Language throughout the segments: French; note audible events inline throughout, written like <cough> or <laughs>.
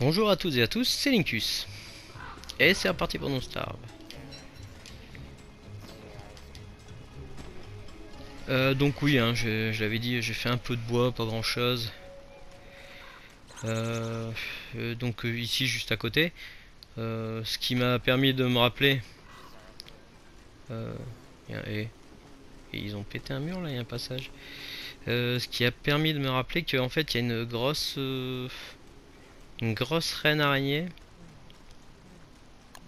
Bonjour à toutes et à tous, c'est Linkus. Et c'est reparti pour nos Starve. Euh, donc oui, hein, je, l'avais dit, j'ai fait un peu de bois, pas grand chose. Euh, euh, donc euh, ici juste à côté. Ce qui m'a permis de me rappeler. Et, et ils ont pété un mur là, il y a un passage. Ce qui a permis de me rappeler qu'en fait il y a une grosse une grosse reine araignée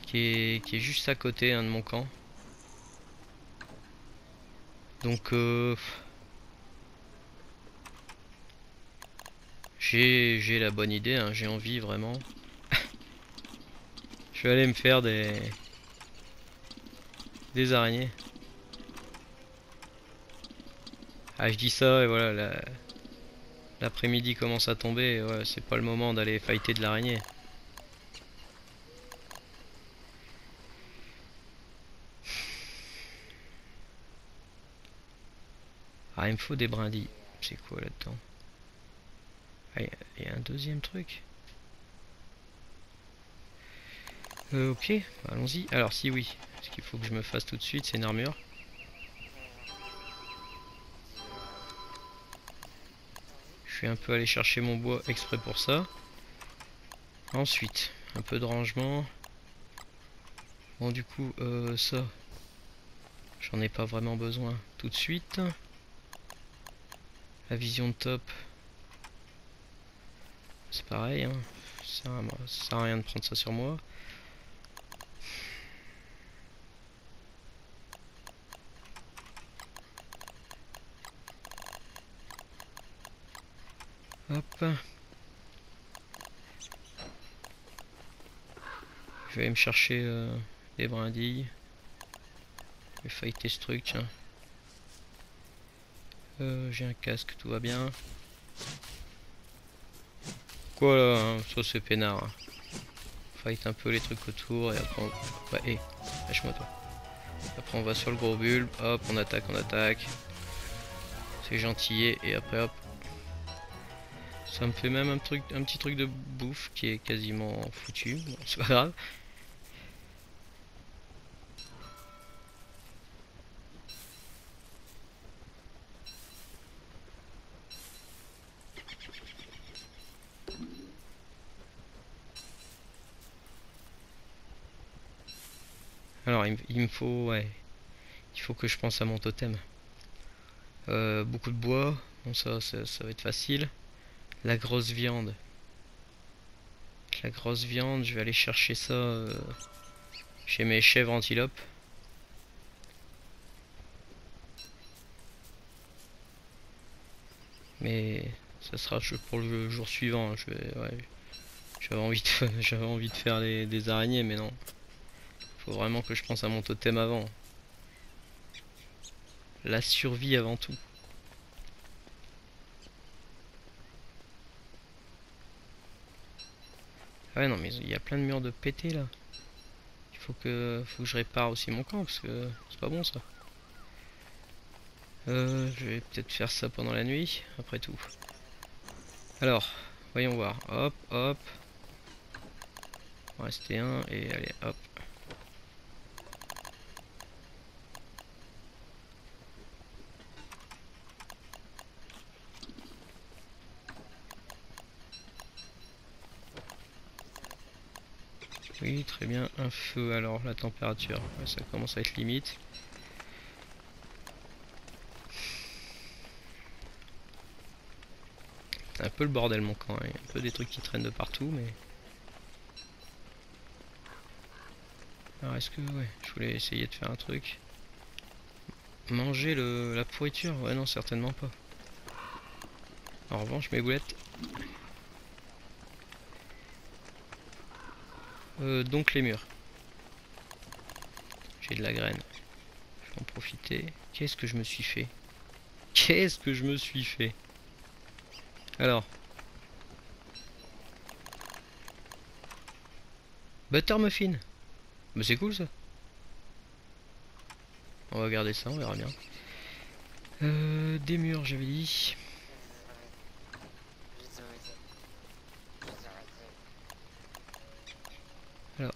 qui est, qui est juste à côté hein, de mon camp. Donc euh, j'ai la bonne idée, hein, j'ai envie vraiment. <laughs> Je vais aller me faire des des araignées. Ah je dis ça et voilà la- l'après-midi commence à tomber c'est pas le moment d'aller fighter de l'araignée. Ah il me faut des brindilles. C'est quoi là-dedans? Ah il y a un deuxième truc. Euh, ok, allons-y. Alors si oui, ce qu'il faut que je me fasse tout de suite, c'est une armure? Suis un peu allé chercher mon bois exprès pour ça. Ensuite, un peu de rangement. Bon du coup, euh, ça, j'en ai pas vraiment besoin tout de suite. La vision de top, c'est pareil. Hein. Ça, ça à rien de prendre ça sur moi. Hop. Je vais me chercher euh, des brindilles. Je vais fighter ce truc, tiens. Euh, J'ai un casque, tout va bien. Quoi là, hein, ça c'est peinard. hein. Fight un peu les trucs autour et après on... Hé, lâche-moi toi. Après on va sur le gros bulbe, hop, on attaque, on attaque. C'est gentillet et après hop, ça me fait même un truc, un petit truc de bouffe qui est quasiment foutu. C'est pas grave. Alors il, me- faut, ouais, il faut que je pense à mon totem. Euh, beaucoup de bois, bon ça, ça va être facile. La grosse viande. La grosse viande, je vais aller chercher ça euh, chez mes chèvres antilopes. Mais ça sera pour le jour suivant. hein, <laughs> j'avais envie de, faire des, des araignées, mais non. Faut vraiment que je pense à mon totem avant. La survie avant tout. Ouais non mais il y a plein de murs de pété là. Il faut que, faut que je répare aussi mon camp parce que c'est pas bon ça. Euh, je vais peut-être faire ça pendant la nuit, après tout. Alors, voyons voir. Hop, hop. Rester un et allez, hop. Oui, très bien. Un feu, alors la température, ça commence à être limite. C'est un peu le bordel mon camp, hein. il y a un peu des trucs qui traînent de partout, mais... Alors est-ce que... Ouais, je voulais essayer de faire un truc? Manger le, la pourriture? Ouais non, certainement pas. En revanche, mes boulettes... Euh, donc les murs. J'ai de la graine. Je vais en profiter. Qu'est-ce que je me suis fait? Qu'est-ce que je me suis fait? Alors. Butter muffin. Mais c'est cool ça. On va garder ça, on verra bien. Euh, des murs, j'avais dit. Alors.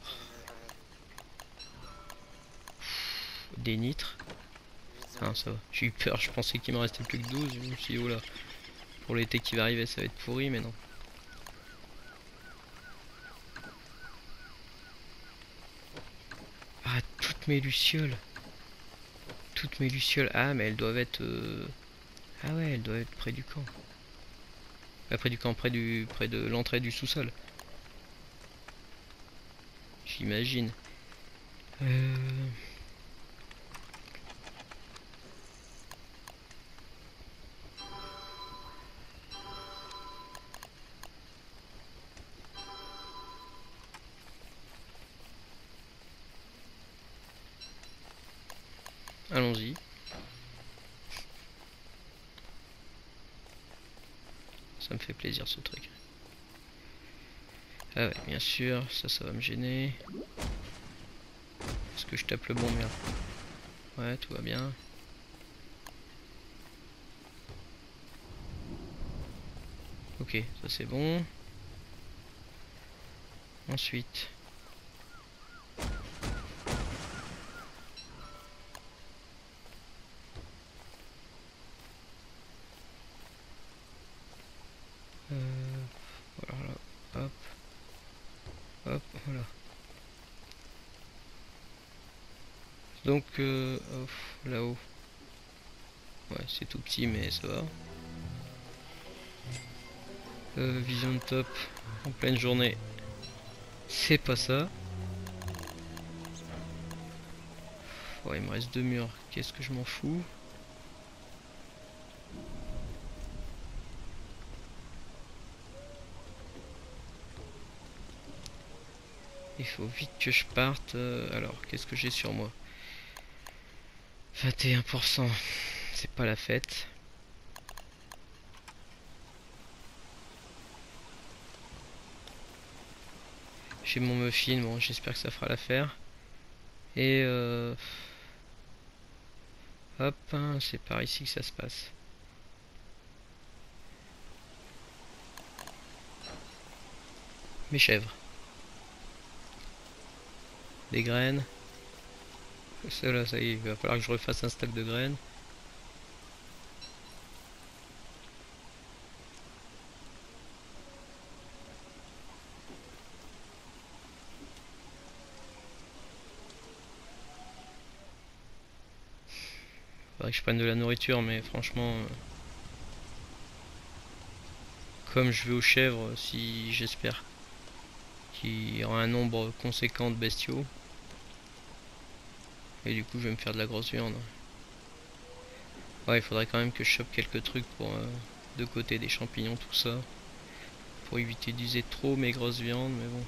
Des nitres. Ah ça va. J'ai eu peur, je pensais qu'il me restait plus que 12. Je me oh là. Pour l'été qui va arriver, ça va être pourri, mais non. Ah, toutes mes lucioles. Toutes mes lucioles. Ah, mais elles doivent être... euh, Ah ouais, elles doivent être près du camp. Pas près du camp, près, du... près de l'entrée du sous-sol. J'imagine. Euh... Allons-y. Ça me fait plaisir ce truc. Ah ouais, bien sûr, ça, ça va me gêner. Est-ce que je tape le bon mur? Ouais, tout va bien. Ok, ça c'est bon. Ensuite. Euh, voilà, hop. Hop, voilà. Donc, euh, là-haut. Ouais, c'est tout petit, mais ça va. Euh, vision de top en pleine journée. C'est pas ça. Ouais, il me reste deux murs. Qu'est-ce que je m'en fous? Il faut vite que je parte. euh, alors, qu'est-ce que j'ai sur moi? 21%. C'est pas la fête. J'ai mon muffin, bon j'espère que ça fera l'affaire. Et euh... Hop, hein, c'est par ici que ça se passe. Mes chèvres. Des graines. Cela, ça y est, il va falloir que je refasse un stack de graines. Faudrait que je prenne de la nourriture, mais franchement... euh, Comme je vais aux chèvres, si j'espère qu'il y aura un nombre conséquent de bestiaux. Et du coup, je vais me faire de la grosse viande. Ouais, il faudrait quand même que je chope quelques trucs pour euh, de côté des champignons, tout ça. Pour éviter d'user trop mes grosses viandes, mais bon.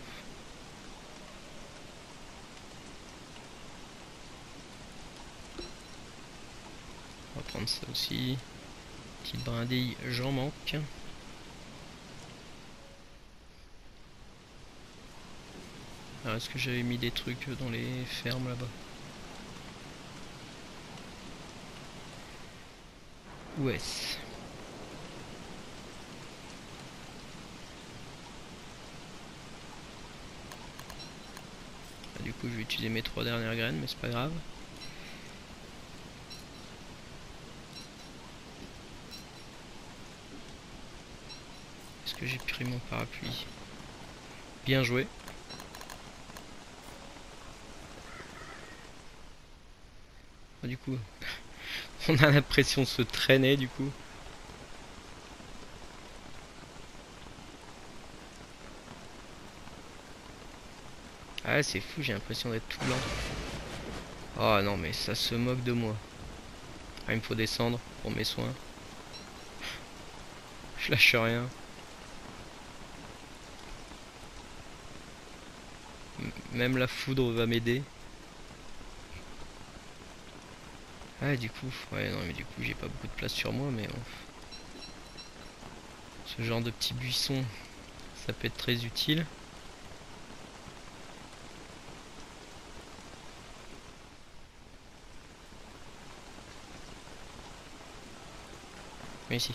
On va prendre ça aussi. Petite brindille, j'en manque. Alors, est-ce que j'avais mis des trucs dans les fermes là-bas? Où est-ce Ah, Du coup, je vais utiliser mes trois dernières graines, mais c'est pas grave. Est-ce que j'ai pris mon parapluie? Bien joué. Ah, Du coup, <laughs> on a l'impression de se traîner du coup. Ah c'est fou, j'ai l'impression d'être tout blanc. Oh non mais ça se moque de moi. Ah, il me faut descendre pour mes soins. <laughs> Je lâche rien. Même la foudre va m'aider. Ah du coup, ouais non mais du coup j'ai pas beaucoup de place sur moi mais. Ce genre de petit buisson, ça peut être très utile. Mais ici.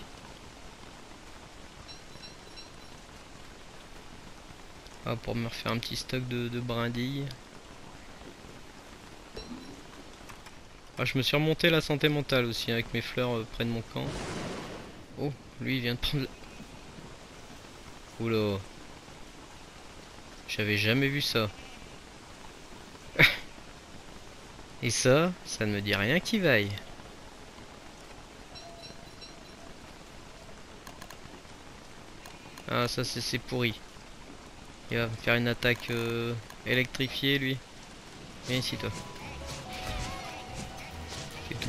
Ah, pour me refaire un petit stock de brindilles. Ah, je me suis remonté la santé mentale aussi avec mes fleurs euh, près de mon camp. Oh, lui il vient de prendre... Oula. J'avais jamais vu ça. <laughs> Et ça, ça ne me dit rien qui vaille. Ah ça c'est pourri. Il va faire une attaque euh, électrifiée lui. Viens ici toi.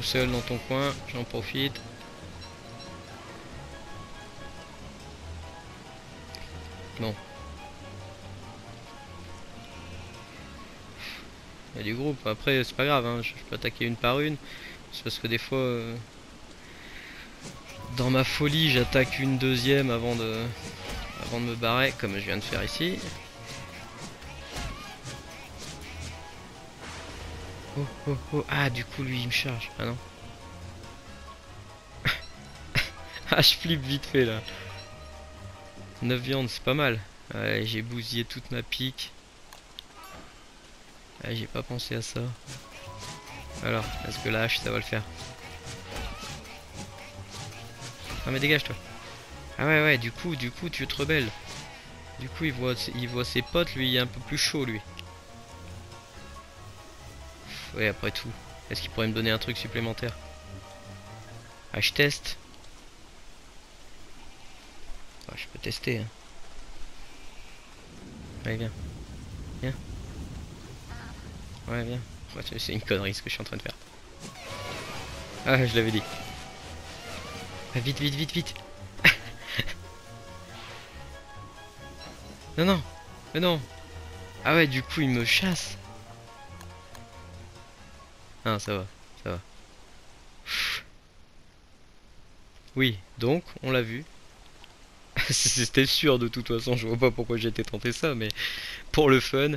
Seul dans ton coin, j'en profite. Bon. Il y a du groupe, après c'est pas grave, hein. je, peux attaquer une par une. C'est parce que des fois... Euh, dans ma folie, j'attaque une deuxième avant de avant de me barrer comme je viens de faire ici. Oh oh oh. Ah du coup lui il me charge. Ah non. <laughs> Ah je flippe vite fait là. 9 viandes c'est pas mal. J'ai bousillé toute ma pique. J'ai pas pensé à ça. Alors est-ce que la hache ça va le faire? Ah mais dégage toi. Ah ouais ouais du coup du coup tu te rebelles. Du coup il voit il voit ses potes lui il est un peu plus chaud lui. Ouais après tout. Est-ce qu'il pourrait me donner un truc supplémentaire Ah je teste. Je peux tester hein. Allez viens. Viens. Ouais viens. c'est une connerie ce que je suis en train de faire. Ah je l'avais dit. Ah, vite vite vite vite <laughs> Non, non. Mais non. Ah ouais, du coup, il me chasse. Ah, ça va. Ça va. Oui, donc, on l'a vu. <laughs> C'était sûr de toute façon, je vois pas pourquoi j'étais tenté ça, mais pour le fun,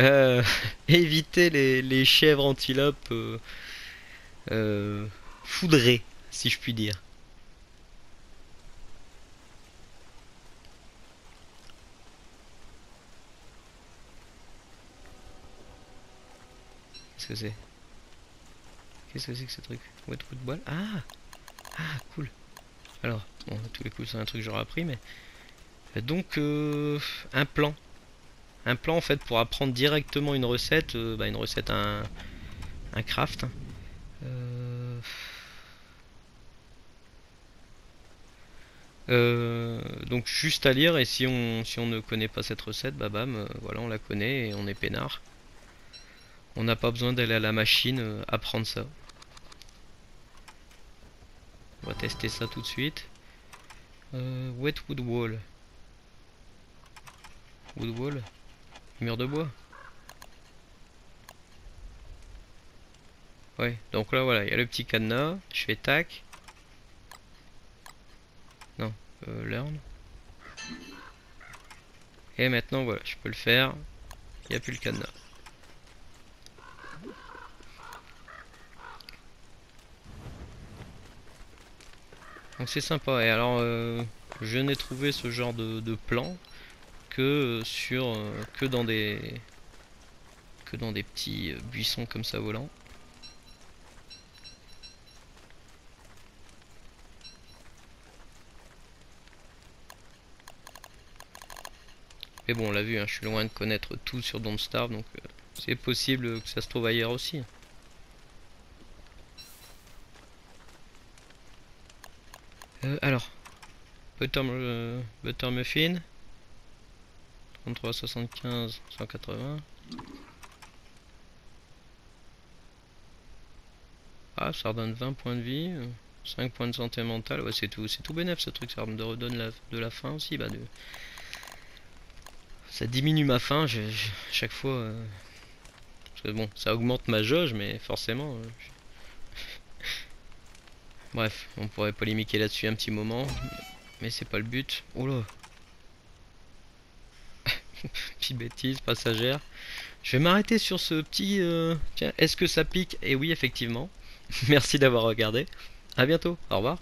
euh, <laughs> éviter les, chèvres antilopes euh, euh, foudrées, si je puis dire. Qu'est-ce que c'est? Qu'est-ce que c'est que ce truc Wet football Ah Ah, cool Alors, bon, tous les coups, c'est un truc que j'aurais appris, mais... Donc, euh, un plan. Un plan, en fait, pour apprendre directement une recette, euh, bah, une recette, un, un craft. Euh, donc juste à lire et si on si on ne connaît pas cette recette, bah bam, voilà on la connaît et on est peinard. On n'a pas besoin d'aller à la machine euh, apprendre ça. On va tester ça tout de suite. Euh, wet wood wall. Wood wall. Mur de bois. Ouais, donc là voilà, il y a le petit cadenas. Je fais tac. Non, euh, learn. Et maintenant voilà, je peux le faire. Il n'y a plus le cadenas. Donc c'est sympa. Et alors, euh, je n'ai trouvé ce genre de, plan que euh, sur euh, que dans des que dans des petits buissons comme ça volants. Mais bon, on l'a vu, hein, je suis loin de connaître tout sur Don't Starve, donc c'est possible que ça se trouve ailleurs aussi. Euh, alors, butter, euh, muffin. 33, 75, 180. Ah, ça redonne 20 points de vie, 5 points de santé mentale. Ouais, c'est tout, c'est tout bénef ce truc. Ça me redonne de la faim aussi. Bah. Ça diminue ma faim. Je, chaque fois. Euh, parce que bon, ça augmente ma jauge, mais forcément, euh, Bref, on pourrait polémiquer là-dessus un petit moment, mais c'est pas le but. Oh là <laughs> Petite bêtise passagère. Je vais m'arrêter sur ce petit... Euh, tiens, est-ce que ça pique? Et oui, effectivement. <laughs> Merci d'avoir regardé. A bientôt. Au revoir.